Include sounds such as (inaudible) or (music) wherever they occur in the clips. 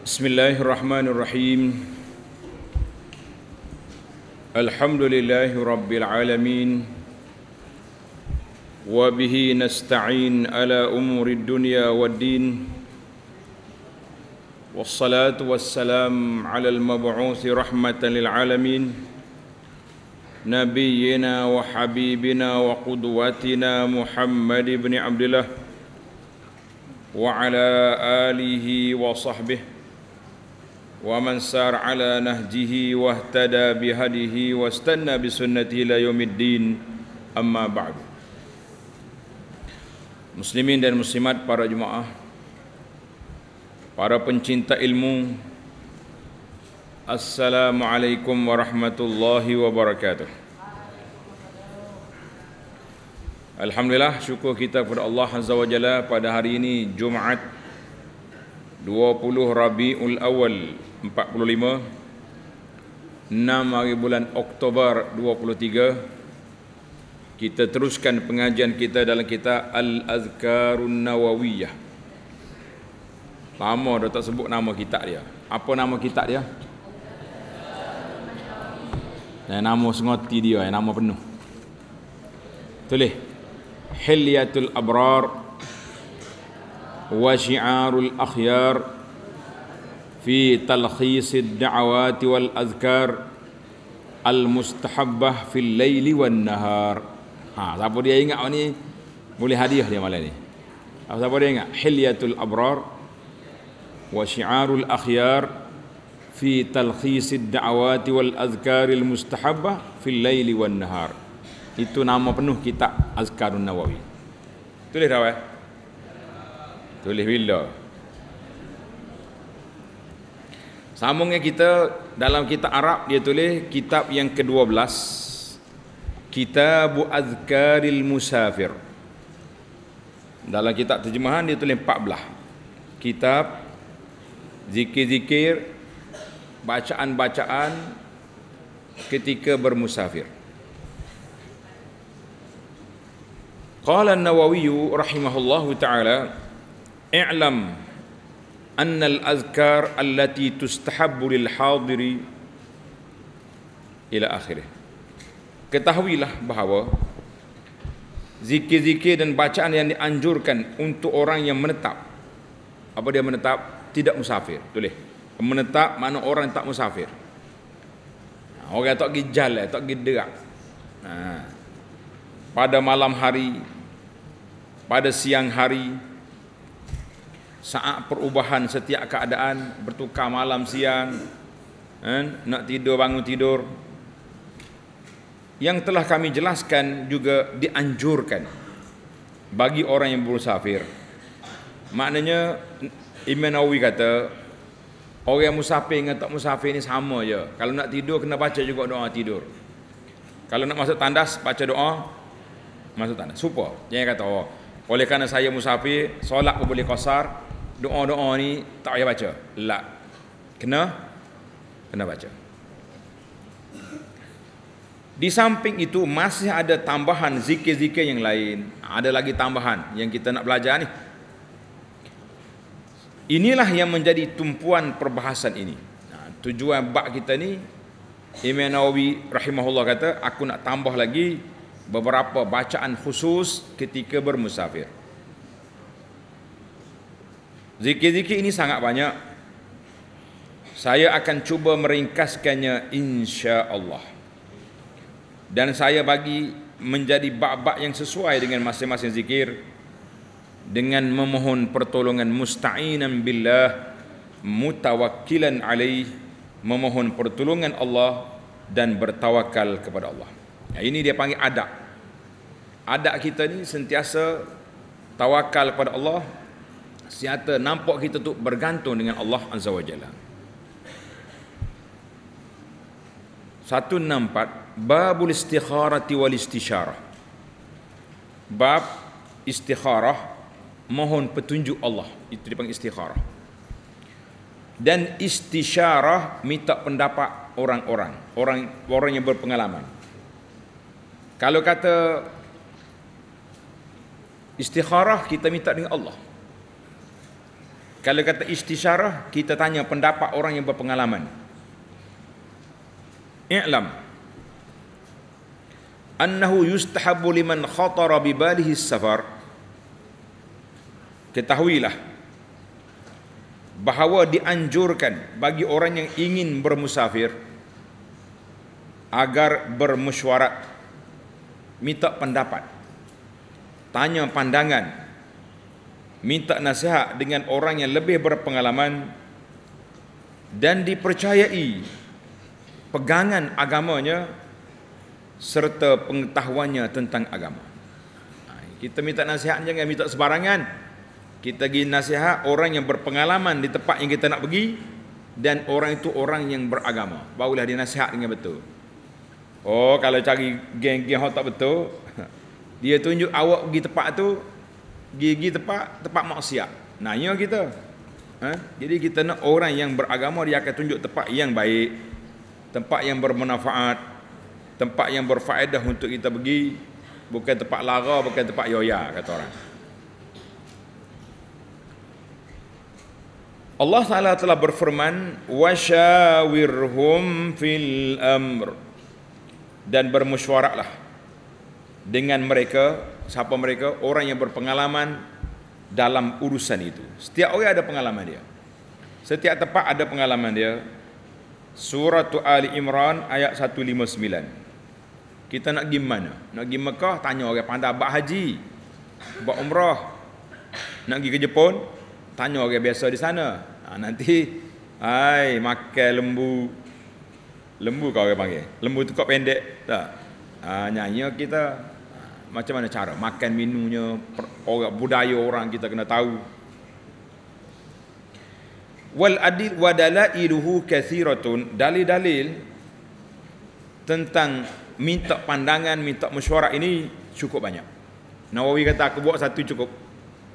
بسم الله الرحمن الرحيم. الحمد لله رب العالمين. وبه نستعين على أمور الدنيا والدين. والصلاة والسلام على المبعوث رحمة للعالمين. نبينا وحبيبنا وقدوتنا محمد بن عبد الله. وعلى آله وصحبه. ومن سار على نهجه واهتدى بهديه واستنى بسنته الى يوم الدين اما بعد Muslimin dan muslimat para jemaah Para pencinta ilmu Assalamualaikum warahmatullahi wabarakatuh Alhamdulillah syukur kita kepada Allah Azza wa Jalla pada hari ini Jumaat 20 Rabiul Awal 45 6 hari bulan Oktober 23 kita teruskan pengajian kita dalam kitab Al-Azkarun Nawawiyah. Lama dah tak sebut nama kitab dia. Apa nama kitab dia? Dan nama sengoti dia, nama penuh. Tulis. Hilyatul Abrar wa Syiarul Akhyar fi ad-da'awat wal azkar al-mustahabbah fil laili wan nahar. Ha, siapa dia ingat ni boleh hadiah dia malam ni. Siapa dia ingat? Hilyatul Abrar wa Syiarul Akhyar fi talkhis ad-da'awat wal azkar al-mustahabbah fil laili wan nahar. Itu nama penuh kitab Azkarun Nawawi. Tulis dah eh? Tulis bila? Sambungnya kita dalam kitab Arab dia tulis kitab yang ke-12 Kitab Azkaril Musafir. Dalam kitab terjemahan dia tulis 14. Kitab zikir-zikir bacaan-bacaan ketika bermusafir. Qala An-Nawawi rahimahullahu taala i'lam al-azkar allati tustahabbu lil hadiri ila akhirih. Ketahuilah bahawa zikir-zikir dan bacaan yang dianjurkan untuk orang yang menetap. Apa dia menetap? Tidak musafir tulis. Menetap mana orang tak musafir. Orang tak pergi jalan tak pergi derak. Ha. pada malam hari pada siang hari saat perubahan setiap keadaan bertukar malam siang kan? nak tidur bangun tidur. Yang telah kami jelaskan juga dianjurkan bagi orang yang bersafir maknanya Imam Nawawi kata orang yang musafir dengan tak musafir ni sama je. Kalau nak tidur kena baca juga doa tidur. Kalau nak masuk tandas baca doa masuk tandas. Supaya jangan kata oh oleh kerana saya musafir solat pun boleh kosar doa-doa ni tak payah baca. La kena? Kena baca. Di samping itu masih ada tambahan zikir-zikir yang lain. Ada lagi tambahan yang kita nak belajar ni. Inilah yang menjadi tumpuan perbahasan ini. Nah, tujuan bab kita ni Imam Nawawi rahimahullah kata aku nak tambah lagi beberapa bacaan khusus ketika bermusafir. Zikir-zikir ini sangat banyak. Saya akan cuba meringkaskannya insya-Allah. Dan saya bagi menjadi bab-bab yang sesuai dengan masing-masing zikir dengan memohon pertolongan musta'inan billah mutawakkilan alaih memohon pertolongan Allah dan bertawakal kepada Allah. Ya, ini dia panggil adab. Adab kita ni sentiasa tawakal kepada Allah, sentiasa nampak kita tu bergantung dengan Allah Azza wa Jalla. 164 Babul istikharati wal istisyarah. Bab istikharah mohon petunjuk Allah. Itu dipanggil istikharah. Dan istisyarah minta pendapat orang-orang, orang orang yang berpengalaman. Kalau kata istikharah kita minta dengan Allah. Kalau kata istisyarah, kita tanya pendapat orang yang berpengalaman. I'lam. Annahu yustahabbu liman khatara bi balihi safar. Ketahuilah bahawa dianjurkan bagi orang yang ingin bermusafir agar bermesyuarat. Minta pendapat. Tanya pandangan minta nasihat dengan orang yang lebih berpengalaman dan dipercayai pegangan agamanya serta pengetahuannya tentang agama. Ha, kita minta nasihat jangan minta sebarangan. Kita bagi nasihat orang yang berpengalaman di tempat yang kita nak pergi dan orang itu orang yang beragama. Barulah dia nasihat dengan betul. Oh, kalau cari geng-geng tak betul, (laughs) dia tunjuk awak pergi tempat tu, gigi tempat tempat maksiat. Nanya kita. Ha? Jadi kita nak orang yang beragama dia akan tunjuk tempat yang baik, tempat yang bermanfaat, tempat yang berfaedah untuk kita pergi bukan tempat lara bukan tempat yoya kata orang Allah Taala telah berfirman wasyawirhum fil amr dan bermusyawarahlah dengan mereka siapa mereka orang yang berpengalaman dalam urusan itu setiap orang ada pengalaman dia setiap tempat ada pengalaman dia surah Ali Imran ayat 159 kita nak pergi mana? Nak pergi Mekah, tanya orang pandai buat haji. Buat umrah. Nak pergi ke Jepun, tanya orang biasa di sana. Ha, nanti, hai, makan lembu. Lembu kau orang panggil. Lembu tu kau pendek. Tak? Ha, nyanyi kita. Macam mana cara? Makan minumnya, orang, budaya orang kita kena tahu. Wal adil wa dalailuhu kathiratun dalil-dalil tentang minta pandangan, minta mesyuarat ini cukup banyak. Nawawi kata aku buat satu cukup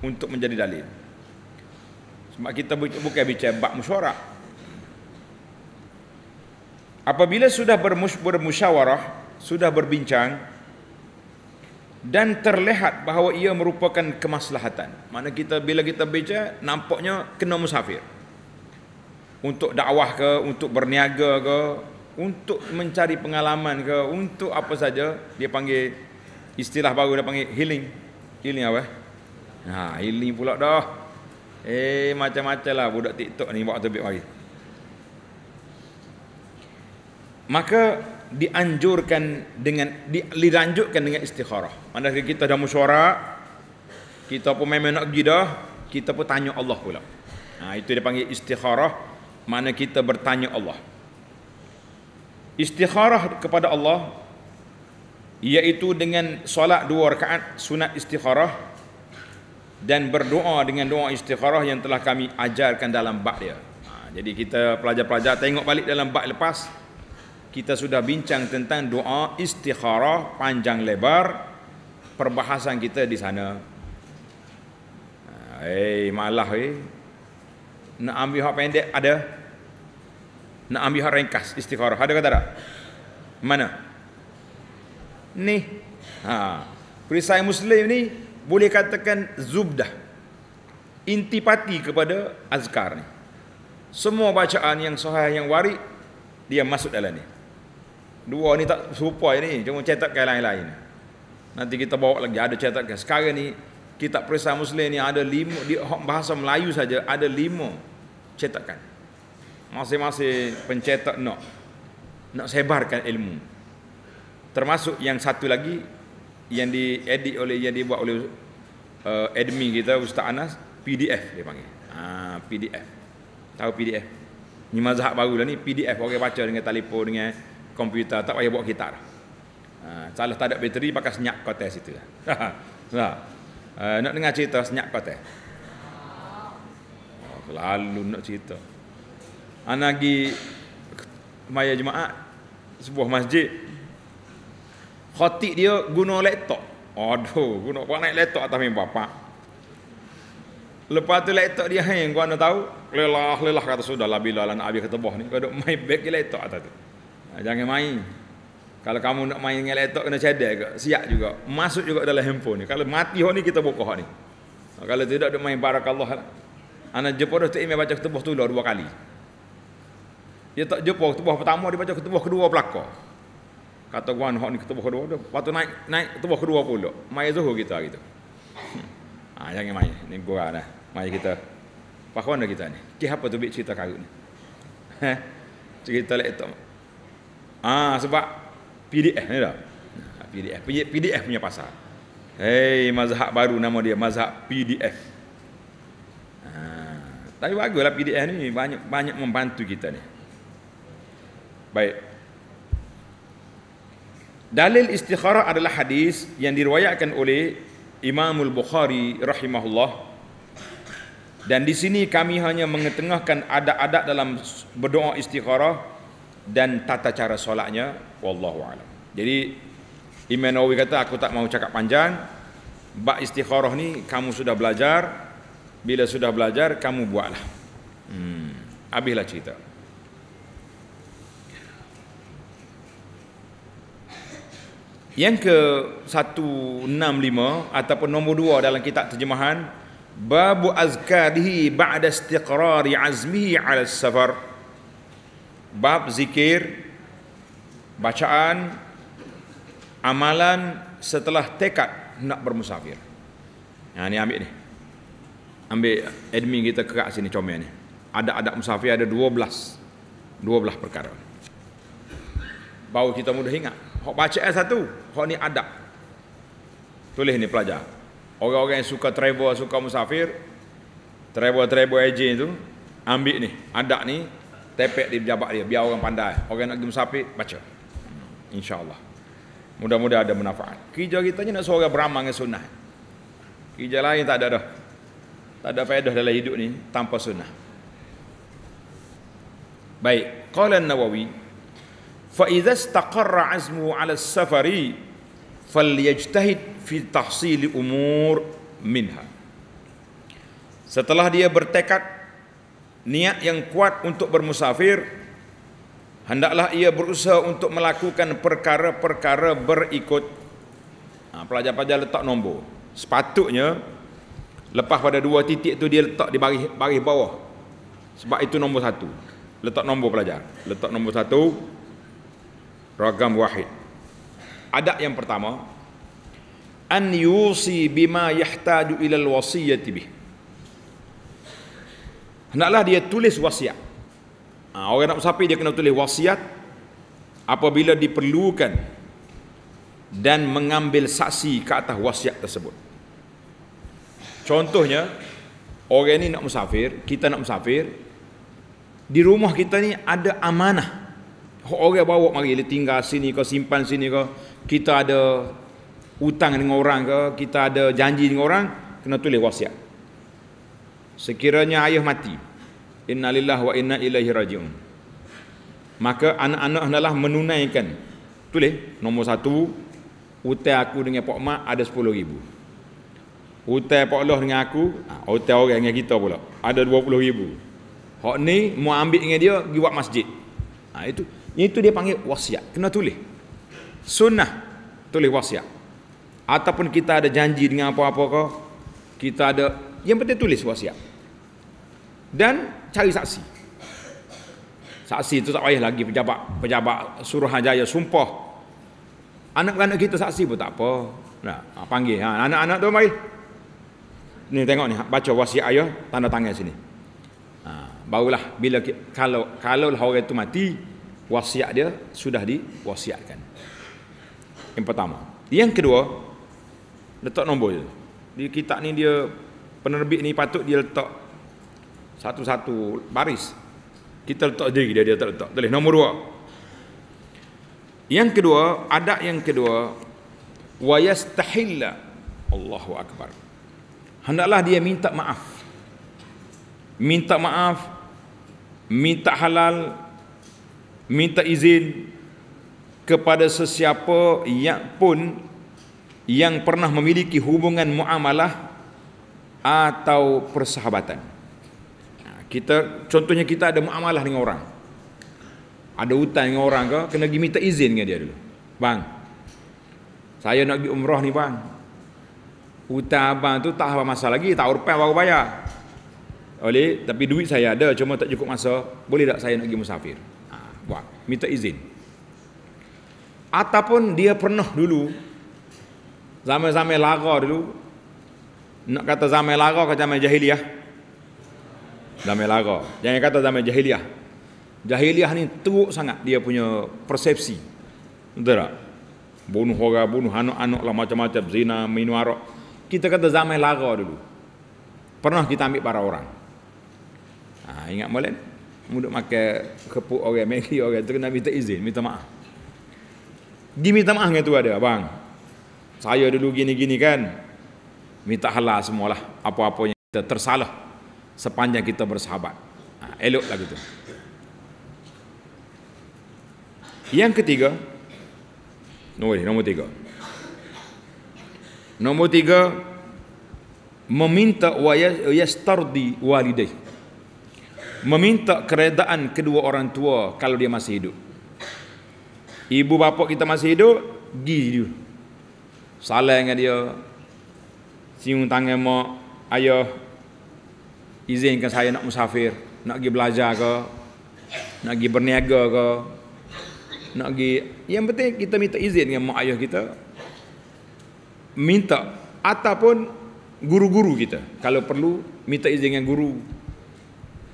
untuk menjadi dalil. Sebab kita bukan bicara bab mesyuarat. Apabila sudah bermusyawarah, sudah berbincang dan terlihat bahawa ia merupakan kemaslahatan. Mana kita bila kita bicara nampaknya kena musafir. Untuk dakwah ke, untuk berniaga ke, untuk mencari pengalaman ke untuk apa saja dia panggil istilah baru dia panggil healing healing apa ha healing pula dah eh macam-macam lah budak TikTok ni buat tebik mari maka dianjurkan dengan dilanjutkan dengan istikharah. Mana kita dah mesyuarat kita pun memang nak pergi dah kita pun tanya Allah pula. Ha itu dia panggil istikharah. Mana kita bertanya Allah. Istikharah kepada Allah iaitu dengan solat dua rakaat sunat istikharah dan berdoa dengan doa istikharah yang telah kami ajarkan dalam bab dia. Ha, jadi kita pelajar-pelajar tengok balik dalam bab lepas kita sudah bincang tentang doa istikharah panjang lebar perbahasan kita di sana. Eh malah eh. Nak ambil hak pendek ada nak ambil hak ringkas istikharah. Ada kata tak? Mana? Ni. Ha. Perisai Muslim ni boleh katakan zubdah. Intipati kepada azkar ni. Semua bacaan yang sahih yang warid dia masuk dalam ni. Dua ni tak serupa ni, cuma cetakkan lain-lain. Nanti kita bawa lagi. Ada cetakan. Sekarang ni kitab perisai Muslim ni ada lima di bahasa Melayu saja ada lima cetakan. Masing-masing pencetak nak nak sebarkan ilmu. Termasuk yang satu lagi yang diedit oleh yang dibuat oleh uh, admin kita Ustaz Anas PDF dia panggil. Ha, PDF tahu PDF ni mazhab baru lah ni PDF orang baca dengan telefon dengan komputer tak payah buat kitab ha, salah tak ada bateri pakai senyap kotes situ. Lah. (laughs) uh, nak dengar cerita senyap kotes oh, lalu nak cerita. Anak pergi maya jemaah sebuah masjid. Khatib dia guna laptop. Aduh guna buat naik laptop atas mimpi bapak. Lepas tu laptop dia hang gua nak tahu? Lelah lelah kata sudah lah bila lah nak habis ketebah ni kau duk main back laptop atas tu. ha, jangan main kalau kamu nak main dengan laptop kena cadar ke siap juga masuk juga dalam handphone ni kalau mati hok ni kita buka hok ni ha, kalau tidak duk main barakallah lah. Ana jumpa Dr. Imam baca ketubah tu dua kali. Dia tak jumpa ketubah pertama dia baca ketubah kedua pelakar. Kata guan hok ni ketubah kedua tu, lepas naik naik ketubah kedua pula. Mai zuhur kita gitu. Ha, (laughs) jangan mai. Ni gua dah. Mai kita. Pakwan dah kita ni. Ki apa tu bit cerita karut ni? (laughs) Ha? cerita laptop. Ah sebab PDF ni dah. PDF. PDF punya pasal. Hei, mazhab baru nama dia mazhab PDF. Ha, tapi baguslah PDF ni banyak banyak membantu kita ni. Baik. Dalil istikharah adalah hadis yang diriwayatkan oleh Imam Al-Bukhari rahimahullah. Dan di sini kami hanya mengetengahkan adab-adab dalam berdoa istikharah dan tata cara solatnya wallahu alam. Jadi Imam Nawawi kata aku tak mau cakap panjang. Bab istikharah ni kamu sudah belajar. Bila sudah belajar kamu buatlah. Hmm, habislah cerita. Yang ke 165 ataupun nombor 2 dalam kitab terjemahan Babu azkarihi ba'da istiqrari azmihi ala safar Bab zikir Bacaan amalan setelah tekad nak bermusafir. Ha ni ambil ni. Ambil admin kita kerak sini comel ni. Ada adab musafir ada 12. 12 perkara. Bau kita mudah ingat. Hok baca satu, hok ni adab. Tulis ni pelajar. Orang-orang yang suka travel, suka musafir, travel-travel agent tu, ambil ni, adab ni, tepek di pejabat dia, biar orang pandai. Orang nak pergi musafir, baca. InsyaAllah. Mudah-mudahan ada manfaat. Kerja kita ni nak suara beramal dengan sunnah. Kerja lain tak ada dah. Tak ada faedah dalam hidup ni tanpa sunnah. Baik, qala an-Nawawi fa idza istaqarra 'azmu 'ala as-safari falyajtahid fi tahsil umur minha. Setelah dia bertekad niat yang kuat untuk bermusafir, hendaklah ia berusaha untuk melakukan perkara-perkara berikut. Ha, pelajar-pelajar letak nombor. Sepatutnya lepas pada dua titik tu dia letak di baris, baris bawah. Sebab itu nombor satu. Letak nombor pelajar. Letak nombor satu ragam wahid. Adab yang pertama an yusi bima yahtaju ila alwasiyati bih hendaklah dia tulis wasiat Ha, orang nak musafir dia kena tulis wasiat apabila diperlukan dan mengambil saksi ke atas wasiat tersebut. Contohnya, orang ni nak musafir, kita nak musafir, di rumah kita ni ada amanah. Orang bawa mari dia tinggal sini ke simpan sini ke, kita ada hutang dengan orang ke, kita ada janji dengan orang, kena tulis wasiat. Sekiranya ayah mati, Inna lillah wa inna ilaihi rajiun. Maka anak-anak hendaklah menunaikan. Tulis nombor satu, hutang aku dengan Pak Mak ada 10 ribu. Hutang Pak Loh dengan aku, hutang orang dengan kita pula, ada 20 ribu. Hak ni mau ambil dengan dia pergi buat masjid. Ha, itu itu dia panggil wasiat. Kena tulis. Sunnah tulis wasiat. Ataupun kita ada janji dengan apa-apa kau, kita ada yang penting tulis wasiat dan cari saksi. Saksi itu tak payah lagi pejabat pejabat Suruhanjaya sumpah. Anak-anak kita saksi pun tak apa. Nah, ha, panggil ha, anak-anak tu mari. Ni tengok ni baca wasiat ayah tanda tangan sini. Ha, barulah bila kalau kalau orang itu mati wasiat dia sudah diwasiatkan. Yang pertama. Yang kedua letak nombor je. Di kitab ni dia penerbit ni patut dia letak satu-satu baris. Kita letak diri dia dia tak letak. Tulis nombor dua. Yang kedua ada yang kedua wa yastahilla. Allahu akbar. Hendaklah dia minta maaf. Minta maaf minta halal minta izin kepada sesiapa yang pun yang pernah memiliki hubungan muamalah atau persahabatan kita contohnya kita ada muamalah dengan orang. Ada hutang dengan orang ke, kena pergi minta izin dengan dia dulu. Bang. Saya nak pergi umrah ni bang. Hutang abang tu tak apa masalah lagi, tak rupiah baru bayar. Oleh tapi duit saya ada cuma tak cukup masa, boleh tak saya nak pergi musafir? Ha, buat, minta izin. Ataupun dia pernah dulu zaman-zaman lara dulu nak kata zaman lara ke zaman jahiliah? Zaman lara. Jangan kata zaman jahiliah. Jahiliah ni teruk sangat dia punya persepsi. Betul tak? Bunuh orang, bunuh anak-anak lah macam-macam, zina, minum arak. Kita kata zaman lara dulu. Pernah kita ambil para orang. Ha, ingat molen? Mudah makan kepuk orang, Maggi orang tu kena minta izin, minta maaf. Dia minta maaf dengan tu ada, abang. Saya dulu gini-gini kan. Minta halal semualah. Apa-apa yang kita tersalah sepanjang kita bersahabat. Ha, eloklah gitu. Yang ketiga, nombor, nombor tiga. Nombor tiga, meminta wa yastardi walidai meminta keredaan kedua orang tua kalau dia masih hidup ibu bapa kita masih hidup gi dia salah dengan dia cium tangan mak ayah izinkan saya nak musafir nak pergi belajar ke nak pergi berniaga ke nak pergi yang penting kita minta izin dengan mak ayah kita. Minta ataupun guru-guru kita kalau perlu minta izin dengan guru.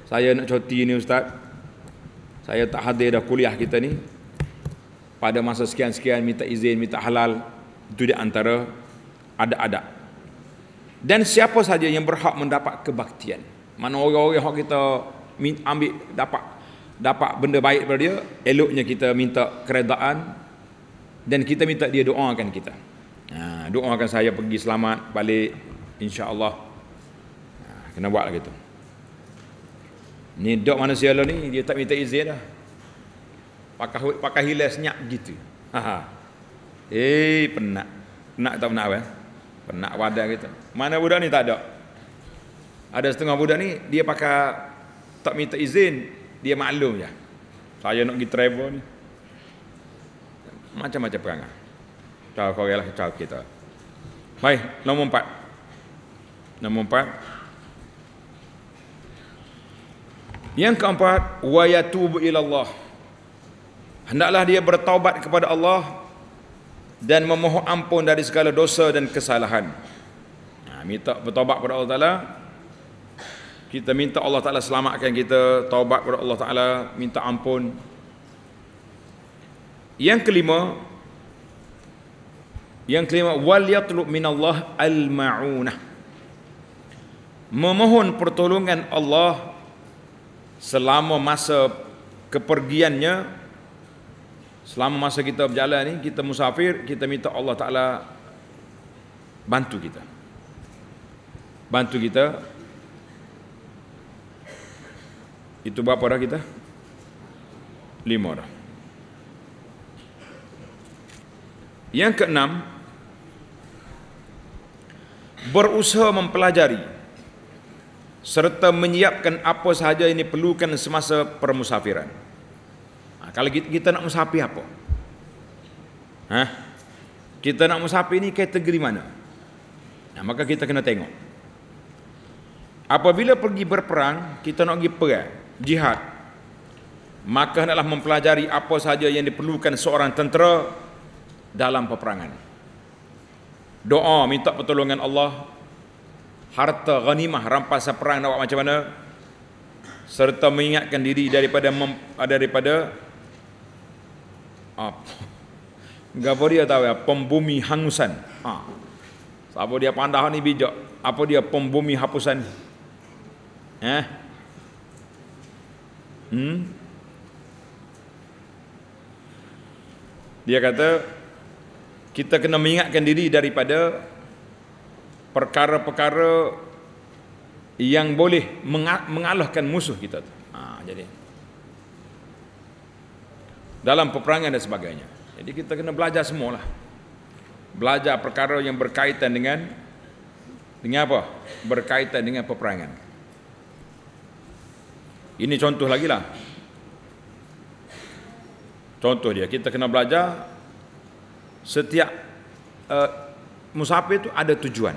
Saya nak cuti ni ustaz. Saya tak hadir dah kuliah kita ni. Pada masa sekian-sekian minta izin minta halal. Itu di antara ada-ada dan siapa saja yang berhak mendapat kebaktian mana orang-orang yang kita ambil dapat dapat benda baik daripada dia eloknya kita minta keredaan dan kita minta dia doakan kita ha, doakan saya pergi selamat balik insya-Allah. Ha, kena buat lah gitu. Ni dok manusia lo ni dia tak minta izin dah. Pakai pakai hilas senyap gitu. Ha, ha. Eh penat. Penat tak penat eh? Penat wadah gitu. Mana budak ni tak ada. Ada setengah budak ni dia pakai tak minta izin, dia maklum je. Saya nak pergi travel ni. Macam-macam perangai. Tahu kau lah tahu kita. Baik, nombor empat. Nombor empat. Yang keempat, wa yatubu ilallah. Hendaklah dia bertaubat kepada Allah dan memohon ampun dari segala dosa dan kesalahan. Ha, minta bertaubat kepada Allah Taala. Kita minta Allah Taala selamatkan kita, taubat kepada Allah Taala, minta ampun. Yang kelima, yang kelima wal yatlub minallah al-ma'unah memohon pertolongan Allah selama masa kepergiannya selama masa kita berjalan ni kita musafir kita minta Allah Taala bantu kita. Bantu kita. Itu berapa dah kita? Lima dah yang keenam berusaha mempelajari serta menyiapkan apa sahaja yang diperlukan semasa permusafiran. Kalau kita, kita nak musafir apa? Ha? Kita nak musafir ni kategori mana? Nah, maka kita kena tengok. Apabila pergi berperang, kita nak pergi perang, jihad. Maka hendaklah mempelajari apa sahaja yang diperlukan seorang tentera dalam peperangan. Doa minta pertolongan Allah harta ghanimah rampasan perang nak buat macam mana serta mengingatkan diri daripada mem, daripada apa apa dia tahu ya pembumi hangusan. Ha. apa dia pandah ni bijak. Apa dia pembumi hapusan? Eh? Hmm? Dia kata kita kena mengingatkan diri daripada perkara-perkara yang boleh mengalahkan musuh kita tu. Ha, jadi dalam peperangan dan sebagainya. Jadi kita kena belajar semualah. Belajar perkara yang berkaitan dengan dengan apa? Berkaitan dengan peperangan. Ini contoh lagi lah. Contoh dia, kita kena belajar setiap uh, musafir itu ada tujuan.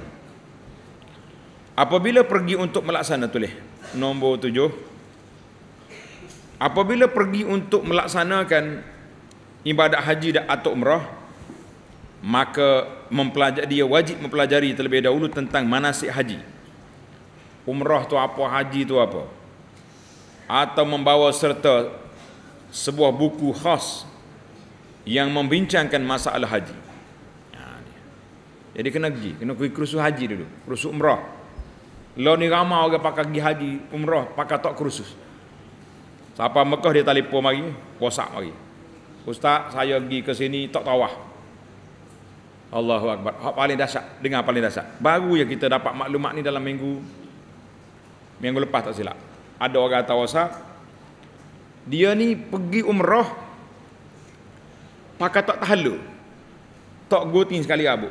Apabila pergi untuk melaksanakan tulis nombor tujuh. Apabila pergi untuk melaksanakan ibadat haji atau umrah, maka mempelajari dia wajib mempelajari terlebih dahulu tentang manasik haji. Umrah tu apa, haji tu apa. Atau membawa serta sebuah buku khas yang membincangkan masalah haji. Ha, Jadi kena pergi, kena pergi kursus haji dulu, kursus umrah. Lo ni ramai orang pakai pergi haji, umrah, pakai tak kursus. Siapa Mekah dia telefon mari, WhatsApp mari. Ustaz, saya pergi ke sini tak tawah. Allahu Akbar. Hak paling dahsyat, dengar paling dahsyat. Baru yang kita dapat maklumat ni dalam minggu minggu lepas tak silap. Ada orang tahu WhatsApp dia ni pergi umrah pakai tak tahalu. Tak guting sekali abu.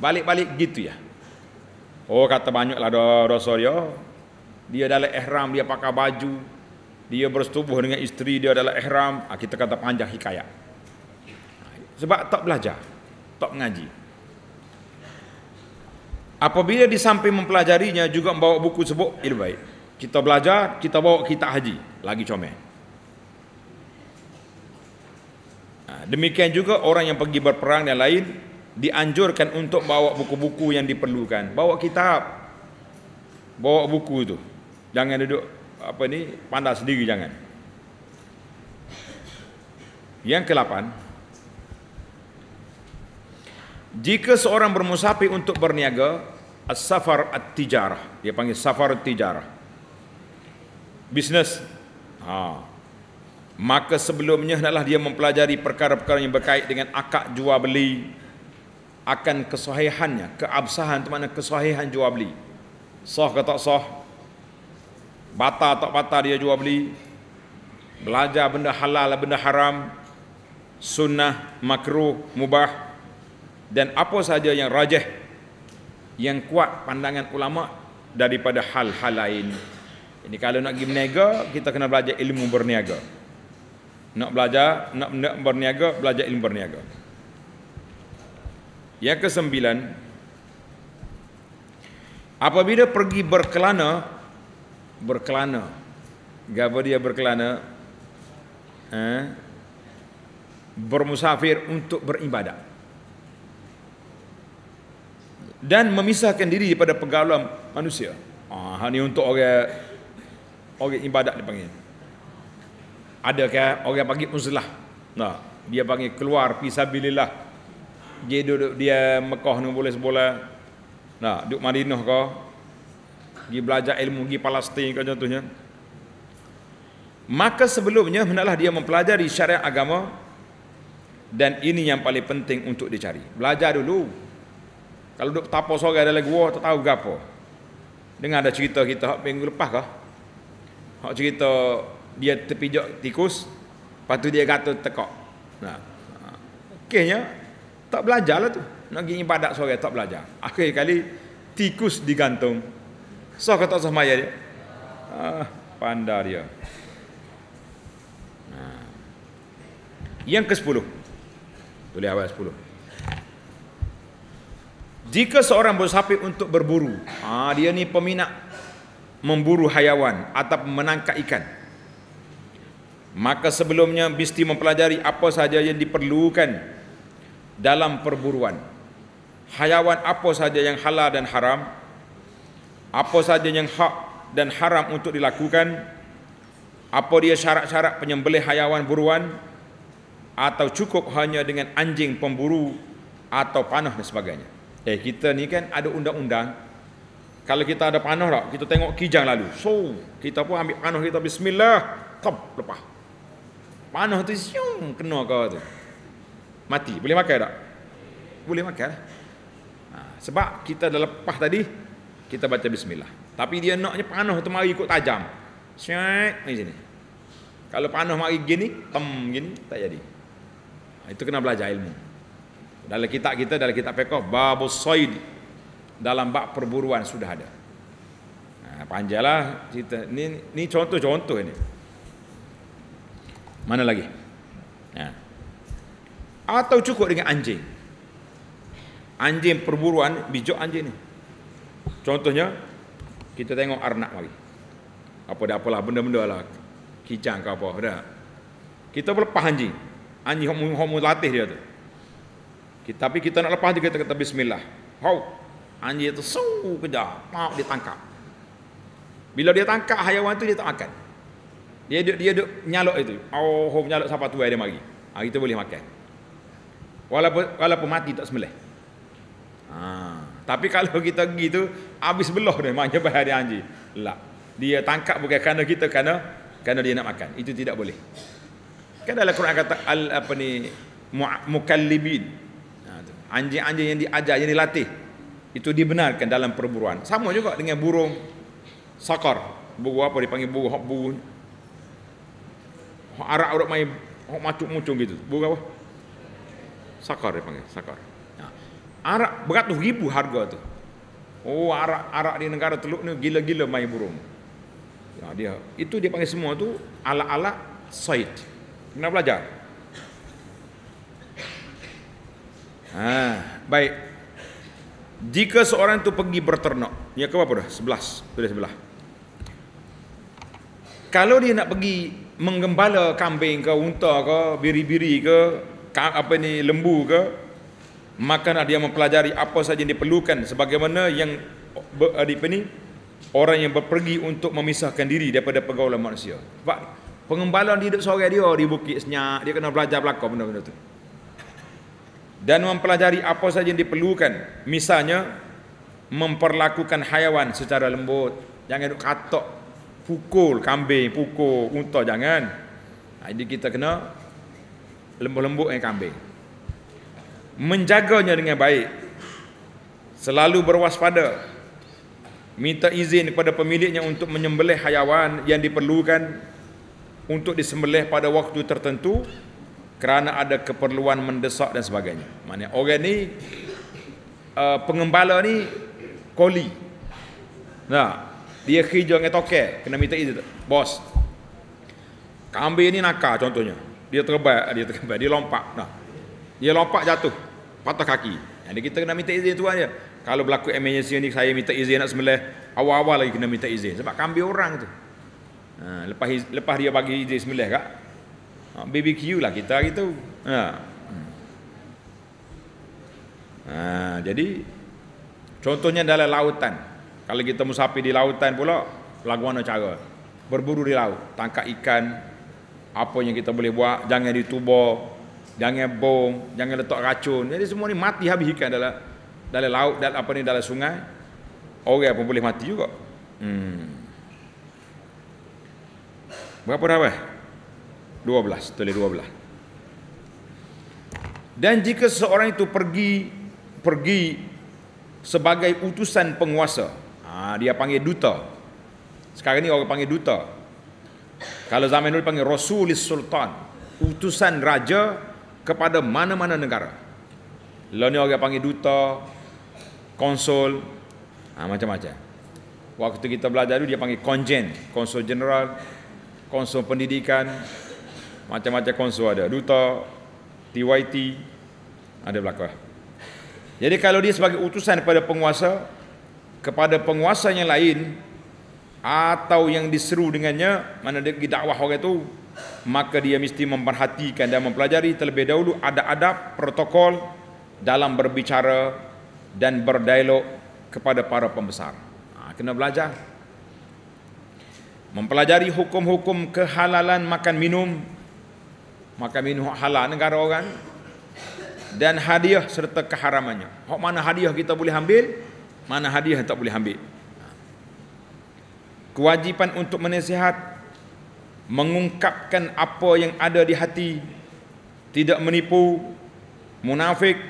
Balik-balik gitu ya. Oh kata banyaklah dosa dia. Dia dalam ihram dia pakai baju. Dia bersetubuh dengan isteri dia dalam ihram. Ah, kita kata panjang hikayat. Sebab tak belajar. Tak mengaji. Apabila di samping mempelajarinya juga membawa buku sebut, lebih baik. Kita belajar, kita bawa kita haji. Lagi comel. Ha, demikian juga orang yang pergi berperang dan lain dianjurkan untuk bawa buku-buku yang diperlukan. Bawa kitab. Bawa buku itu. Jangan duduk apa ni pandai sendiri jangan. Yang kelapan, jika seorang bermusafir untuk berniaga, as-safar at-tijarah. Dia panggil safar at-tijarah. Bisnes. Ha. Maka sebelumnya hendaklah dia mempelajari perkara-perkara yang berkait dengan akad jual beli akan kesahihannya, keabsahan itu mana kesahihan jual beli. Sah ke tak sah? Batal tak batal dia jual beli? Belajar benda halal benda haram, sunnah, makruh, mubah, dan apa saja yang rajah yang kuat pandangan ulama daripada hal-hal lain. Ini kalau nak pergi berniaga, kita kena belajar ilmu berniaga. Nak belajar, nak, nak berniaga, belajar ilmu berniaga. Yang kesembilan, apabila pergi berkelana, berkelana, gapa dia berkelana, eh, bermusafir untuk beribadat dan memisahkan diri daripada pergaulan manusia. Ah, ha, ni untuk orang orang ibadat dipanggil. Ada ke orang panggil uzlah. Nah, dia panggil keluar fi sabilillah. Dia duduk dia Mekah ni boleh sebola. Nah, duduk Madinah ke? Pergi belajar ilmu pergi Palestin ke contohnya. Maka sebelumnya hendaklah dia mempelajari syariat agama dan ini yang paling penting untuk dicari. Belajar dulu kalau duduk tapo sore dalam gua tak tahu gapo. Dengar ada cerita kita hak minggu lepas kah? Hak cerita dia terpijak tikus, lepas tu dia kata tekak. Nah. Akhirnya tak belajar lah tu. Nak pergi ibadat sore tak belajar. Akhir kali tikus digantung. So kata sah maya dia. Ah, pandar dia. Yang ke-10. Tulis awal 10. Jika seorang bersafir untuk berburu, ha, dia ni peminat memburu hayawan atau menangkap ikan. Maka sebelumnya mesti mempelajari apa sahaja yang diperlukan dalam perburuan. Hayawan apa sahaja yang halal dan haram, apa sahaja yang hak dan haram untuk dilakukan, apa dia syarat-syarat penyembelih hayawan buruan, atau cukup hanya dengan anjing pemburu atau panah dan sebagainya. Eh kita ni kan ada undang-undang. Kalau kita ada panah tak Kita tengok kijang lalu. So kita pun ambil panah kita Bismillah Top lepas. Panah tu siung Kena kau tu. Mati. Boleh makan tak? Boleh makan ha, Sebab kita dah lepas tadi Kita baca Bismillah Tapi dia naknya panah tu mari ikut tajam Syek Ni sini Kalau panah mari gini Tem gini Tak jadi ha, Itu kena belajar ilmu dalam kitab kita dalam kitab fiqh babus said dalam bab perburuan sudah ada. Ha, panjanglah cerita. Ni ni contoh-contoh ini. Mana lagi? Ha. Atau cukup dengan anjing. Anjing perburuan bijak anjing ni. Contohnya Kita tengok arnak mari. Apa dah apalah benda-benda lah. Kicang ke apa. Dah. Kita berlepas anjing. Anjing homo homo latih dia tu. Kita, tapi kita nak lepas dia kita kata bismillah. Hau. Anjing itu su kejap. Mau dia tangkap. Bila dia tangkap hayawan tu dia tak makan. Dia duduk dia duduk nyalok itu. Oh nyalok siapa tu dia mari. Ha, kita boleh makan. Walaupun walaupun mati tak sembelih. Ha. Tapi kalau kita pergi tu habis belah dia bahaya dia anjing. La. Dia tangkap bukan kerana kita kerana kerana dia nak makan. Itu tidak boleh. Kan dalam Quran kata al apa ni mukallibin. Ha, anjing-anjing yang diajar yang dilatih itu dibenarkan dalam perburuan. Sama juga dengan burung sakar. Burung apa dipanggil burung hok burung. Hok arak urat mai hok macuk-mucung gitu. Burung apa? Sakar dia panggil, sakar. Arak beratus ribu harga tu. Oh, arak arak di negara Teluk ni gila-gila main burung. Ya, dia itu dia panggil semua tu ala-ala said. Kena belajar. Ha, baik. Jika seorang tu pergi berternak, ya ke apa dah? 11, sudah sebelah. Kalau dia nak pergi menggembala kambing ke unta ke biri-biri ke apa ni lembu ke maka dia mempelajari apa saja yang diperlukan sebagaimana yang apa ni orang yang berpergi untuk memisahkan diri daripada pergaulan manusia. Sebab pengembalan dia duduk seorang dia di bukit senyap, dia kena belajar belakang benda-benda tu. Dan mempelajari apa saja yang diperlukan. Misalnya memperlakukan haiwan secara lembut. Jangan duk katok pukul kambing, pukul unta jangan. Jadi kita kena lembut-lembut dengan kambing. Menjaganya dengan baik. Selalu berwaspada. Minta izin kepada pemiliknya untuk menyembelih hayawan yang diperlukan untuk disembelih pada waktu tertentu kerana ada keperluan mendesak dan sebagainya. Maknanya orang ni uh, pengembala ni koli. Nah, dia kerja dengan toke, kena minta izin. Bos. Kambing ni nakal contohnya dia terbang dia terbang dia lompat nah dia lompat jatuh. Patah kaki. Jadi kita kena minta izin tuan dia. Kalau berlaku emergency ni saya minta izin nak sembelih. Awal-awal lagi kena minta izin. Sebab kambing orang tu. Ha, lepas lepas dia bagi izin sembelih kak. Ha, BBQ lah kita gitu ha. ha jadi contohnya dalam lautan. Kalau kita musafir di lautan pula lagu mana cara. Berburu di laut. Tangkap ikan apa yang kita boleh buat jangan ditubar jangan bom jangan letak racun. Jadi semua ni mati habis ikan dalam dalam laut dalam apa ni dalam sungai. Orang pun boleh mati juga. Hmm. berapa dah bah 12 tulis 12 dan jika seorang itu pergi pergi sebagai utusan penguasa ha, dia panggil duta. Sekarang ni orang panggil duta. Kalau zaman dulu panggil Rasulis Sultan, utusan raja kepada mana-mana negara. Lalu ni orang panggil duta, konsul, ha, macam-macam. Waktu kita belajar dulu dia panggil konjen, konsul general, konsul pendidikan, macam-macam konsul ada. Duta, TYT, ada belakang. Jadi kalau dia sebagai utusan kepada penguasa, kepada penguasa yang lain, atau yang diseru dengannya mana dia pergi dakwah orang itu maka dia mesti memperhatikan dan mempelajari terlebih dahulu ada adab protokol dalam berbicara dan berdialog kepada para pembesar. Ha, kena belajar. Mempelajari hukum-hukum kehalalan makan minum makan minum halal negara orang dan hadiah serta keharamannya. Hak mana hadiah kita boleh ambil mana hadiah tak boleh ambil. Kewajipan untuk menasihat mengungkapkan apa yang ada di hati tidak menipu munafik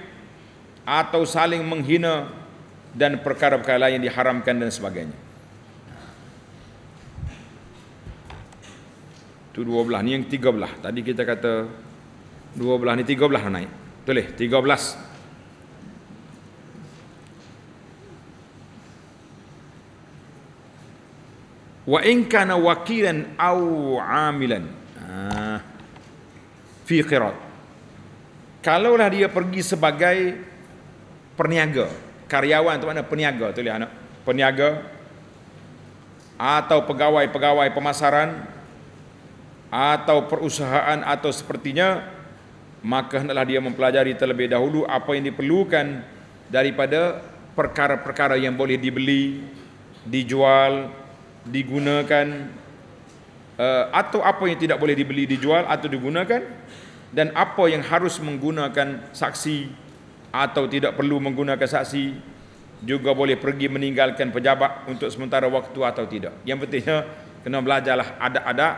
atau saling menghina dan perkara-perkara lain yang diharamkan dan sebagainya. Itu dua belah ni yang tiga belah. Tadi kita kata dua belah ni tiga belah naik. Tulis tiga belas wa in kana wakilan aw amilan. Ah. fi qirat kalaulah dia pergi sebagai perniaga karyawan tu mana peniaga tu lihat anak? Peniaga atau pegawai-pegawai pemasaran atau perusahaan atau sepertinya maka hendaklah dia mempelajari terlebih dahulu apa yang diperlukan daripada perkara-perkara yang boleh dibeli, dijual, digunakan uh, atau apa yang tidak boleh dibeli, dijual atau digunakan dan apa yang harus menggunakan saksi atau tidak perlu menggunakan saksi juga boleh pergi meninggalkan pejabat untuk sementara waktu atau tidak. Yang pentingnya kena belajarlah ada-ada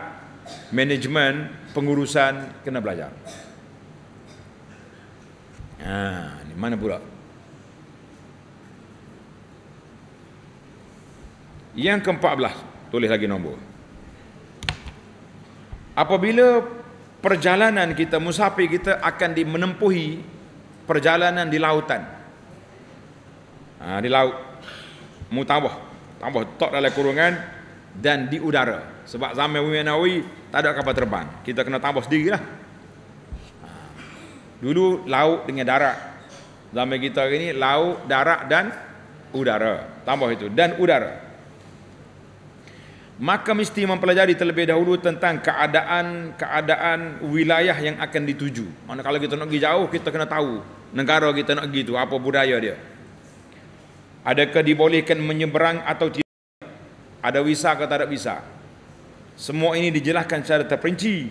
manajemen pengurusan kena belajar. Ha, ni mana pula? Yang ke-14, tulis lagi nombor. Apabila perjalanan kita musafir kita akan dimenempuhi perjalanan di lautan. Ha, di laut. Mu tambah. Tok dalam kurungan dan di udara. Sebab zaman Umi Nawawi tak ada kapal terbang. Kita kena tambah sendiri lah ha. dulu laut dengan darat. Zaman kita hari ni laut darat dan udara. Tambah itu. Dan udara maka mesti mempelajari terlebih dahulu tentang keadaan keadaan wilayah yang akan dituju. Mana kalau kita nak pergi jauh kita kena tahu negara kita nak pergi tu apa budaya dia. Adakah dibolehkan menyeberang atau tidak? Ada visa atau ada visa? Semua ini dijelaskan secara terperinci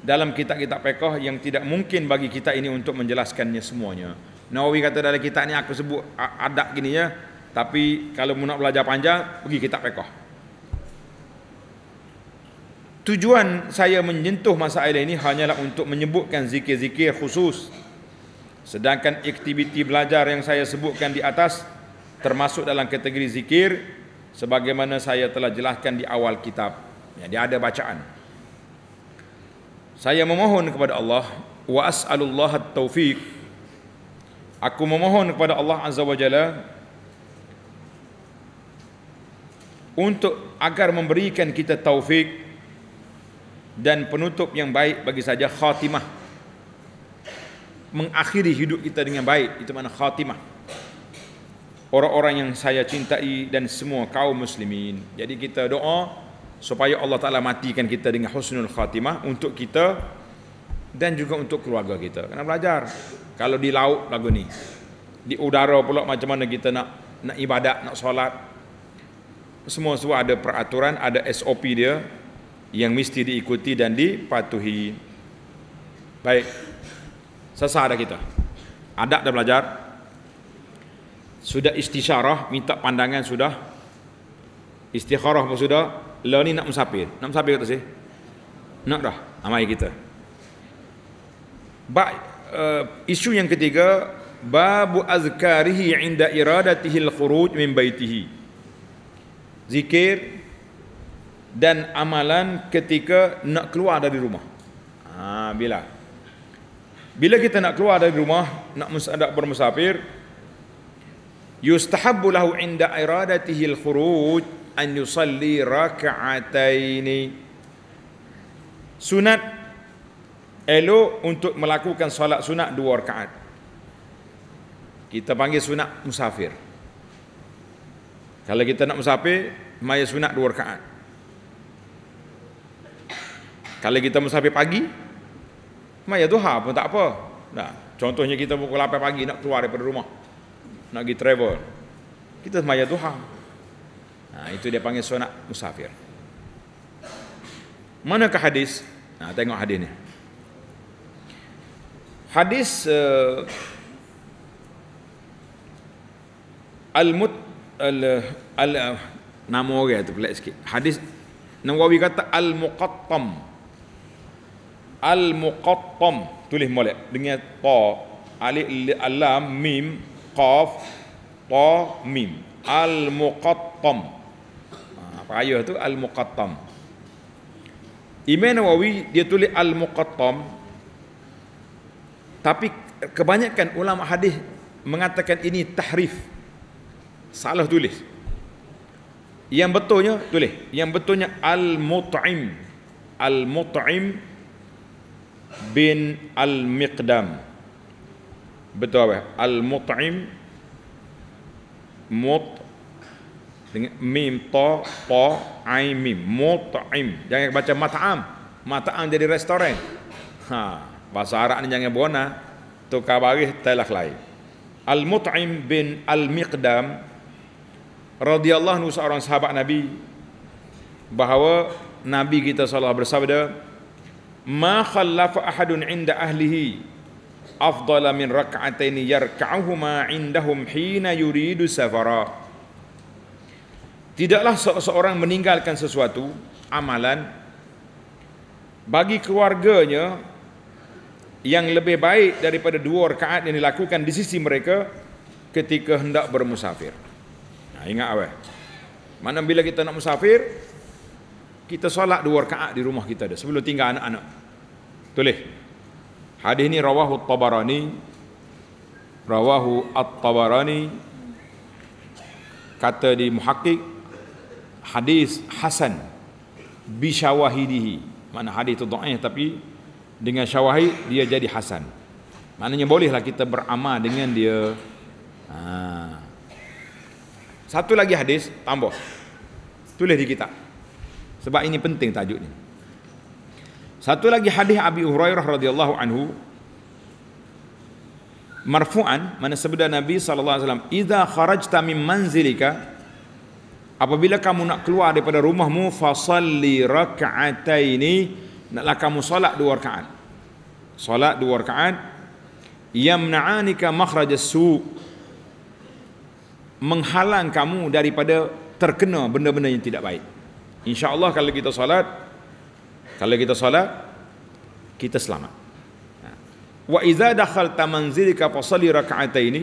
dalam kitab-kitab fiqh yang tidak mungkin bagi kita ini untuk menjelaskannya semuanya. Nawawi kata dalam kitab ini aku sebut adab gini ya, tapi kalau mau nak belajar panjang pergi kitab fiqh. Tujuan saya menyentuh masalah ini hanyalah untuk menyebutkan zikir-zikir khusus. Sedangkan aktiviti belajar yang saya sebutkan di atas termasuk dalam kategori zikir sebagaimana saya telah jelaskan di awal kitab. Ya, dia ada bacaan. Saya memohon kepada Allah wa as'alullah at-taufiq. Aku memohon kepada Allah Azza wa Jalla untuk agar memberikan kita taufik dan penutup yang baik bagi saja khatimah mengakhiri hidup kita dengan baik itu mana khatimah orang-orang yang saya cintai dan semua kaum muslimin. Jadi kita doa supaya Allah Taala matikan kita dengan husnul khatimah untuk kita dan juga untuk keluarga kita. Kena belajar. Kalau di laut lagu ni. Di udara pula macam mana kita nak nak ibadat, nak solat. Semua semua ada peraturan, ada SOP dia yang mesti diikuti dan dipatuhi. Baik. Selesai dah kita. Adab dah belajar. Sudah istisyarah minta pandangan sudah. Istikharah pun sudah. Lah ni nak musafir nak musafir kata sih nak dah? Amai kita. Ba uh, isu yang ketiga babu azkarihi inda iradatihi al-khuruj min baitihi. Zikir dan amalan ketika nak keluar dari rumah. Ha, bila? Bila kita nak keluar dari rumah nak musadak bermusafir yustahabbu lahu inda iradatihi al-khuruj an yusalli raka'ataini. Sunat elok untuk melakukan solat sunat dua rakaat. Kita panggil sunat musafir. Kalau kita nak musafir maya sunat dua rakaat kalau kita musafir pagi maya duha pun tak apa. Nah contohnya kita pukul 8 pagi nak keluar daripada rumah nak pergi travel kita semaya duha. Nah, itu dia panggil sunat musafir. Manakah hadis? Nah, tengok hadis ni. Hadis uh, al-mut al, al uh, nama orang tu pelik sikit. Hadis Nawawi kata al-muqattam al-muqattam. Tulis molek. Dengan ta. Alif lam mim qaf ta mim. Al muqattam ha, apa ayat tu al muqattam Imam Nawawi dia tulis al muqattam tapi kebanyakan ulama hadis mengatakan ini tahrif. Salah tulis. Yang betulnya tulis. Yang betulnya al mut'im al mut'im bin al miqdam betul apa? Al mut'im mut mim ta ta ain mim. Mut'im. Jangan baca mat'am. Mat'am jadi restoran. Ha bahasa Arab ni jangan bona tukar baris telah lain. Al mut'im bin al miqdam radhiyallahu anhu seorang sahabat nabi bahawa nabi kita sallallahu bersabda ma khallafa ahadun inda ahlihi afdala min rak'atain yarka'uhuma indahum hina yuridu safara Tidaklah seseorang meninggalkan sesuatu amalan bagi keluarganya yang lebih baik daripada dua rakaat yang dilakukan di sisi mereka ketika hendak bermusafir. Nah, ingat apa? Mana bila kita nak musafir, kita solat dua rakaat di rumah kita dah sebelum tinggal anak-anak. Tulis. Hadis ini rawahu Tabarani rawahu At-Tabarani. Kata di muhakkik hadis hasan bi syawahidihi mana hadis itu dhaif tapi dengan syawahid dia jadi hasan. Maknanya bolehlah kita beramal dengan dia. Ha. satu lagi hadis tambah. Tulis di kitab sebab ini penting tajuk ni satu lagi hadis Abi Hurairah radhiyallahu anhu marfu'an mana sabda Nabi sallallahu alaihi wasallam idza kharajta min manzilika Apabila kamu nak keluar daripada rumahmu fasalli raka'ataini naklah kamu solat dua rakaat. Solat dua rakaat yamna'anika makhraj as-su menghalang kamu daripada terkena benda-benda yang tidak baik. Insya-Allah kalau kita solat kalau kita solat kita selamat. Wa idza dakhalta manzilika fasalli raka'ataini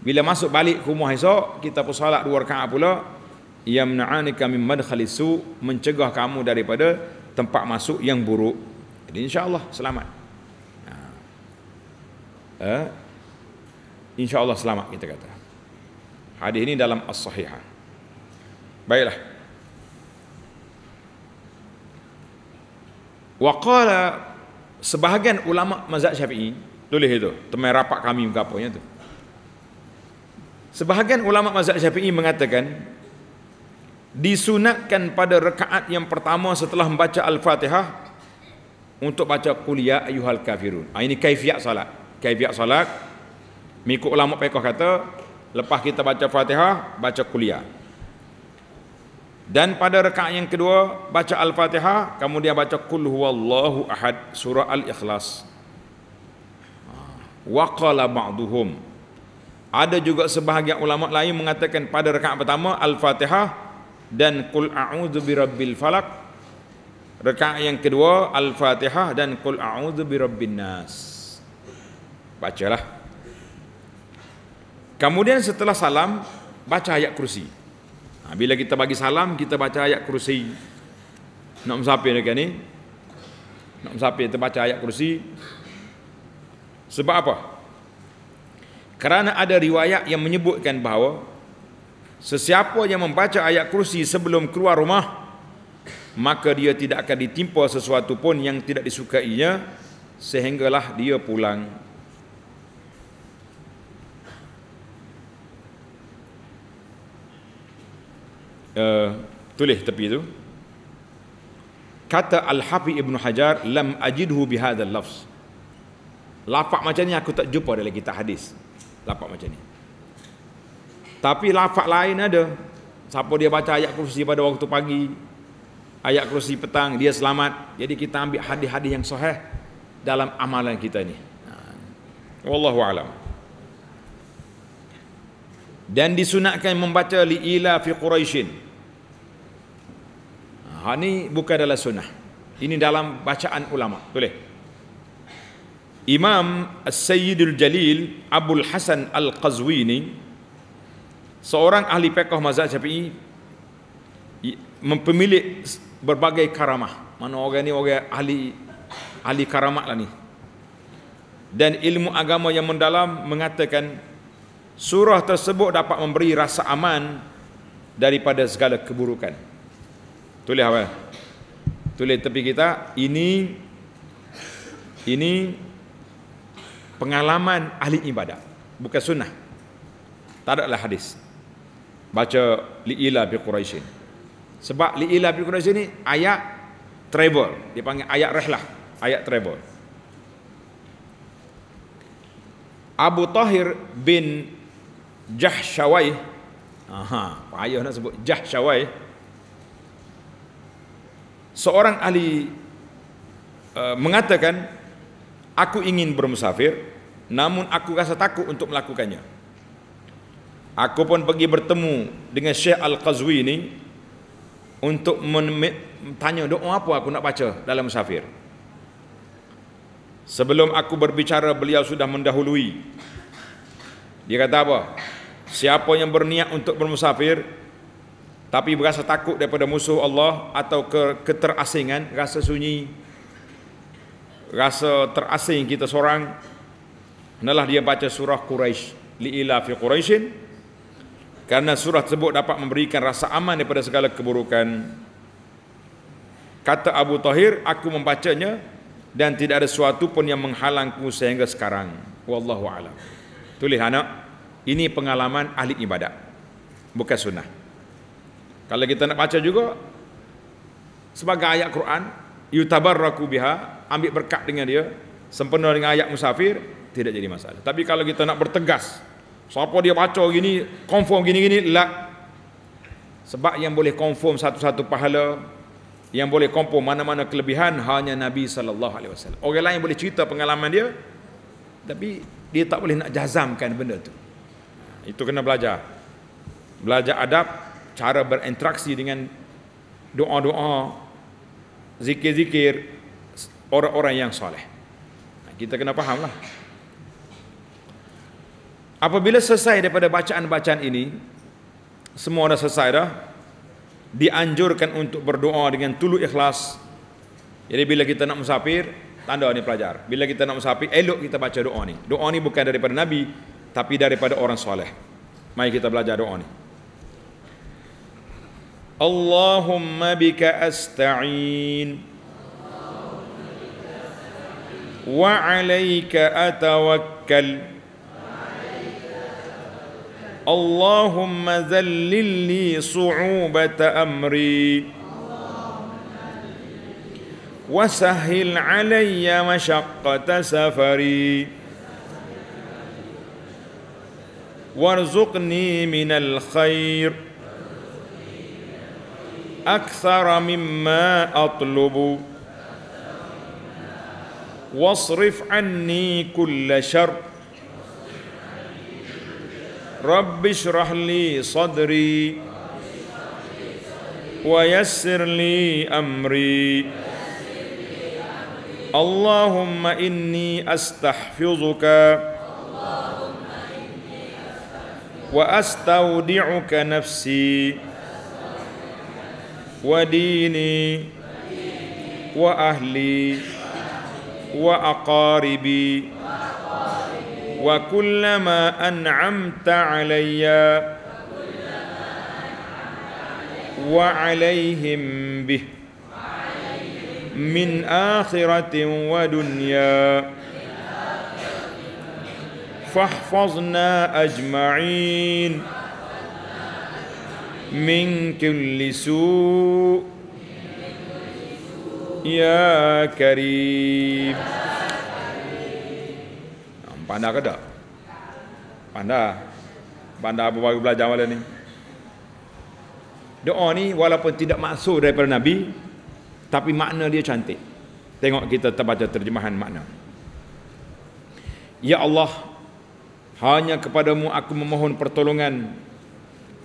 bila masuk balik ke rumah esok kita pun solat dua rakaat pula yamna'anika min madkhalis su mencegah kamu daripada tempat masuk yang buruk. Jadi insyaallah selamat. Ha. eh insyaallah selamat kita kata. Hadis ini dalam as-sahihah baiklah wa qala sebahagian ulama mazhab syafi'i tulis itu teman rapat kami apa tu sebahagian ulama mazhab syafi'i mengatakan disunatkan pada rekaat yang pertama setelah membaca Al-Fatihah untuk baca kuliah ayuhal kafirun. Ha, ini kaifiat salat. Kaifiat salat mengikut ulama fiqh kata lepas kita baca Fatihah baca kuliah. Dan pada rekaat yang kedua baca Al-Fatihah kemudian baca kul huwallahu ahad surah Al-Ikhlas. Wa qala ba'duhum. Ada juga sebahagian ulama lain mengatakan pada rakaat pertama Al-Fatihah dan qul a'udzu birabbil falak rakaat yang kedua al-fatihah dan qul a'udzu birabbin nas. Bacalah. Kemudian setelah salam baca ayat kursi ha, bila kita bagi salam kita baca ayat kursi. Nak musafir dekat ni? Nak musafir kita baca ayat kursi. Sebab apa? Kerana ada riwayat yang menyebutkan bahawa Sesiapa yang membaca ayat kursi sebelum keluar rumah maka dia tidak akan ditimpa sesuatu pun yang tidak disukainya sehinggalah dia pulang. Uh, tulis tepi itu. Kata Al-Hafiz Ibn Hajar lam ajidhu bihadzal lafz. Lafaz macam ni aku tak jumpa dalam kitab hadis. Lafaz macam ni. Tapi lafaz lain ada. Siapa dia baca ayat kursi pada waktu pagi, ayat kursi petang, dia selamat. Jadi kita ambil hadis-hadis yang sahih dalam amalan kita ni. Ha. Wallahu alam. Dan disunatkan membaca li'ila fi Quraisyin. Ha ni bukan dalam sunnah. Ini dalam bacaan ulama. Boleh. Imam As-Sayyidul Jalil Abdul Hasan Al-Qazwini seorang ahli fiqh mazhab Syafi'i mempemilik berbagai karamah. Mana orang ni orang ahli ahli karamah lah ni. Dan ilmu agama yang mendalam mengatakan surah tersebut dapat memberi rasa aman daripada segala keburukan. Tulis apa? Tulis tepi kita ini ini pengalaman ahli ibadah bukan sunnah. Tak adalah hadis. baca li'ila bi quraisyin sebab li'ila bi quraisyin ni ayat travel dia panggil ayat rehlah ayat travel Abu Tahir bin Jahshawai aha payah nak sebut Jahshawai seorang ahli uh, mengatakan aku ingin bermusafir namun aku rasa takut untuk melakukannya Aku pun pergi bertemu dengan Syekh Al-Qazwi ini untuk tanya doa apa aku nak baca dalam musafir. Sebelum aku berbicara beliau sudah mendahului. Dia kata apa? Siapa yang berniat untuk bermusafir tapi berasa takut daripada musuh Allah atau ke keterasingan, rasa sunyi, rasa terasing kita seorang, hendaklah dia baca surah Quraisy, li'ila fi Quraisyin karena surah tersebut dapat memberikan rasa aman daripada segala keburukan. Kata Abu Tahir, aku membacanya dan tidak ada sesuatu pun yang menghalangku sehingga sekarang. Wallahu a'lam. Tulis anak, ini pengalaman ahli ibadat. Bukan sunnah. Kalau kita nak baca juga sebagai ayat Quran, yutabarraku biha, ambil berkat dengan dia, sempena dengan ayat musafir, tidak jadi masalah. Tapi kalau kita nak bertegas, Siapa dia baca gini, confirm gini-gini, lah. Sebab yang boleh confirm satu-satu pahala, yang boleh confirm mana-mana kelebihan, hanya Nabi SAW. Orang lain boleh cerita pengalaman dia, tapi dia tak boleh nak jazamkan benda tu. Itu kena belajar. Belajar adab, cara berinteraksi dengan doa-doa, zikir-zikir, orang-orang yang soleh. Kita kena faham lah. Apabila selesai daripada bacaan-bacaan ini, semua dah selesai dah, dianjurkan untuk berdoa dengan tulu ikhlas. Jadi bila kita nak musafir, tanda ni pelajar. Bila kita nak musafir, elok kita baca doa ni. Doa ni bukan daripada Nabi, tapi daripada orang soleh. Mari kita belajar doa ni. Allahumma bika asta'in wa alayka atawakkal اللهم ذلل لي صعوبة أمري وسهل علي مشقة سفري وارزقني من الخير. أكثر مما أطلب. واصرف عني كل شر. رب اشرح لي صدري. ويسر لي أمري. اللهم إني أستحفظك. وأستودعك نفسي وديني وأهلي وأقاربي وكلما أنعمت علي وعليهم به من آخرة ودنيا. فاحفظنا أجمعين من كل سوء يا كريم Pandai ke tak? Pandai. Pandai apa baru belajar malam ni. Doa ni walaupun tidak maksud daripada Nabi, tapi makna dia cantik. Tengok kita terbaca terjemahan makna. Ya Allah, hanya kepadamu aku memohon pertolongan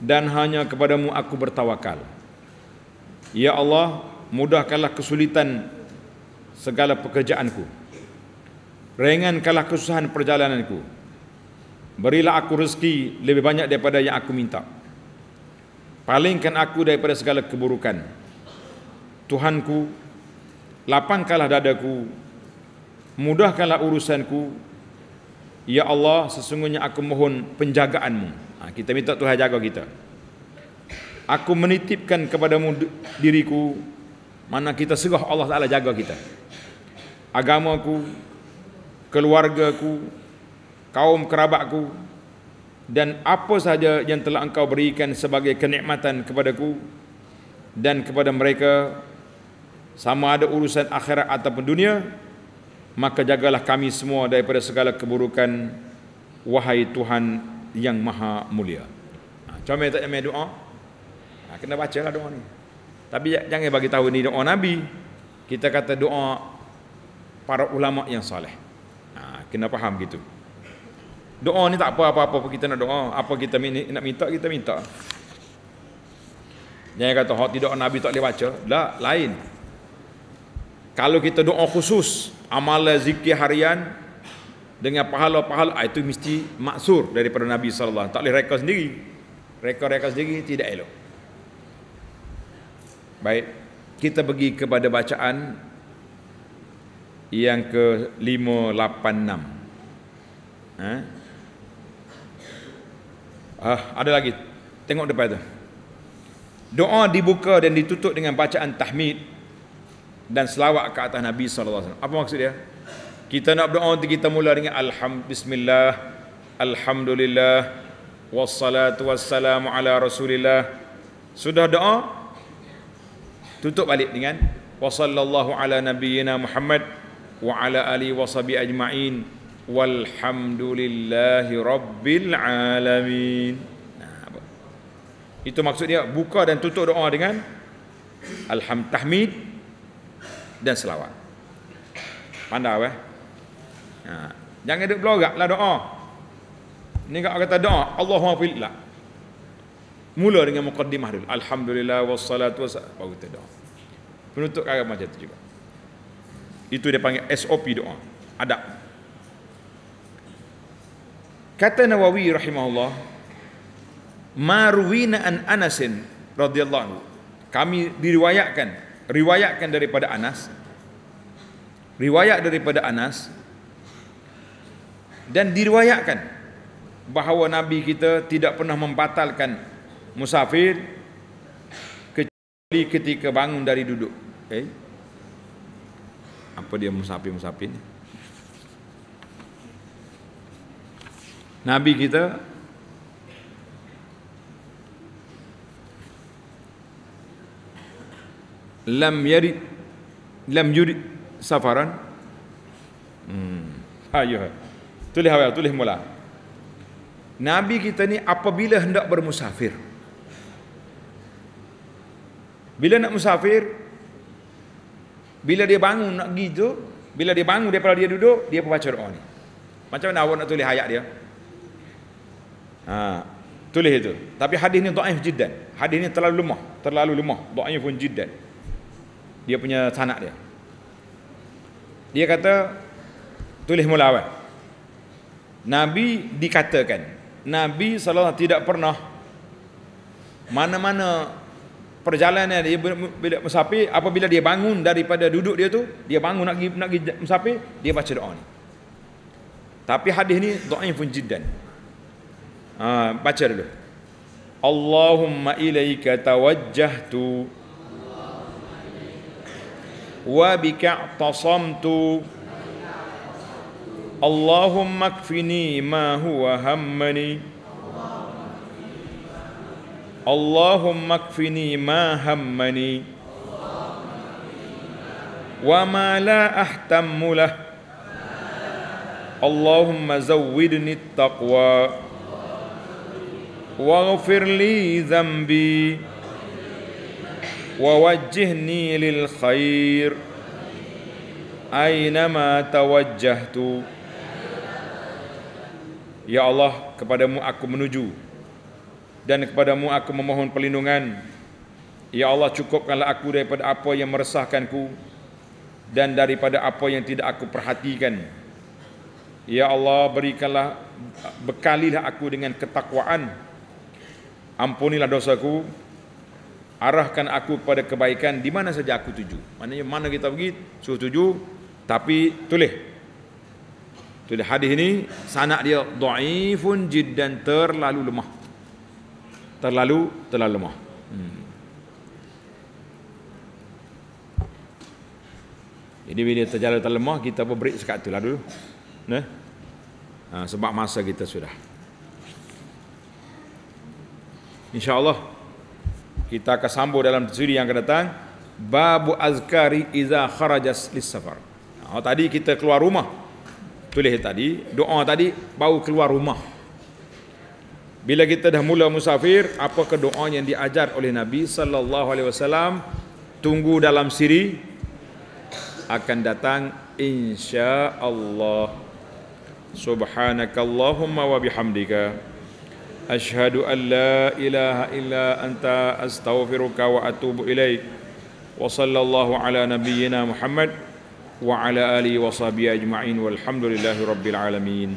dan hanya kepadamu aku bertawakal. Ya Allah, mudahkanlah kesulitan segala pekerjaanku. Ringankanlah kesusahan perjalananku. Berilah aku rezeki lebih banyak daripada yang aku minta. Palingkan aku daripada segala keburukan. Tuhanku, lapangkanlah dadaku. Mudahkanlah urusanku. Ya Allah, sesungguhnya aku mohon penjagaanmu. Ha, kita minta Tuhan jaga kita. Aku menitipkan kepadamu diriku. Mana kita serah Allah Ta'ala jaga kita. Agamaku, keluargaku, kaum kerabatku, dan apa sahaja yang telah engkau berikan sebagai kenikmatan kepadaku dan kepada mereka sama ada urusan akhirat ataupun dunia maka jagalah kami semua daripada segala keburukan wahai Tuhan yang maha mulia ha, comel tak comel doa ha, kena baca lah doa ni tapi jangan bagi tahu ni doa Nabi kita kata doa para ulama yang soleh ha, kena faham gitu Doa ni tak apa apa-apa kita nak doa. Apa kita nak minta kita minta. Jangan kata hak tidak Nabi tak boleh baca. Tak, lain. Kalau kita doa khusus, amal zikir harian dengan pahala-pahala ah, itu mesti maksur daripada Nabi sallallahu alaihi wasallam. Tak boleh reka sendiri. Reka-reka sendiri tidak elok. Baik, kita pergi kepada bacaan yang ke 586. Ha? Ah, ada lagi. Tengok depan tu. Doa dibuka dan ditutup dengan bacaan tahmid dan selawat ke atas Nabi SAW. Apa maksud dia? Kita nak berdoa nanti kita mula dengan alhamdulillah, bismillah, alhamdulillah, wassalatu wassalamu ala rasulillah. Sudah doa? Tutup balik dengan wasallallahu ala nabiyyina Muhammad wa ala ali wa ajma'in walhamdulillahi rabbil alamin itu maksud dia buka dan tutup doa dengan alham tahmid dan selawat. Pandai eh nah, jangan duduk belorak lah doa. Ni kalau kata doa Allahumma fillah mula dengan mukaddimah dulu. Alhamdulillah wassalatu wassalam baru kita doa. Penutup kata macam tu juga. Itu dia panggil SOP doa. Adab. Kata Nawawi rahimahullah, Marwina an Anasin radhiyallahu anhu. Kami diriwayatkan, riwayatkan daripada Anas. Riwayat daripada Anas dan diriwayatkan bahawa Nabi kita tidak pernah membatalkan musafir kecuali ketika bangun dari duduk. Okay? Apa dia musafir-musafir ni? Nabi kita lam yari lam yuri safaran hmm ayo tulis awal tulis mula Nabi kita ni apabila hendak bermusafir bila nak musafir bila dia bangun nak pergi tu bila dia bangun daripada dia duduk dia baca doa ni macam mana awak nak tulis ayat dia Ha, tulis itu. Tapi hadis ni dhaif jiddan. Hadis ni terlalu lemah, terlalu lemah. Dhaif pun jiddan. Dia punya sanad dia. Dia kata tulis mula awal. Nabi dikatakan Nabi sallallahu tidak pernah mana-mana perjalanan dia bila musafir apabila dia bangun daripada duduk dia tu dia bangun nak pergi nak pergi musafir dia baca doa ni tapi hadis ni dhaif pun jiddan Ha, baca dulu. Allahumma ilaika tawajjahtu وبك اعتصمت. اللهم اكفني ما هو همني. اللهم اكفني ما همني. وما لا اهتم له. اللهم زودني التقوى. واغفر لي ذنبي. ووجهني للخير أينما توجهت Ya Allah, kepadamu aku menuju dan kepadamu aku memohon perlindungan. Ya Allah, cukupkanlah aku daripada apa yang meresahkanku dan daripada apa yang tidak aku perhatikan. Ya Allah, berikanlah bekalilah aku dengan ketakwaan ampunilah dosaku arahkan aku kepada kebaikan di mana saja aku tuju. Maknanya mana kita pergi suruh tuju tapi tulis. Tulis hadis ini sanak dia dhaifun jiddan terlalu lemah. Terlalu terlalu lemah. Hmm. jadi bila terjalan terlalu lemah kita pun break sekat itulah dulu. Nah. Ha, sebab masa kita sudah. Insya-Allah kita akan sambung dalam siri yang akan datang babu azkari iza kharajas lis safar. Oh, tadi kita keluar rumah. Tulis tadi, doa tadi baru keluar rumah. Bila kita dah mula musafir, apa ke doa yang diajar oleh Nabi sallallahu alaihi wasallam? Tunggu dalam siri akan datang insya-Allah. Subhanakallahumma wa bihamdika la ilaha illa anta astaghfiruka wa atubu ilaik. Wa sallallahu ala nabiyyina Muhammad wa ala alihi wa sahbihi ajma'in walhamdulillahi rabbil alamin.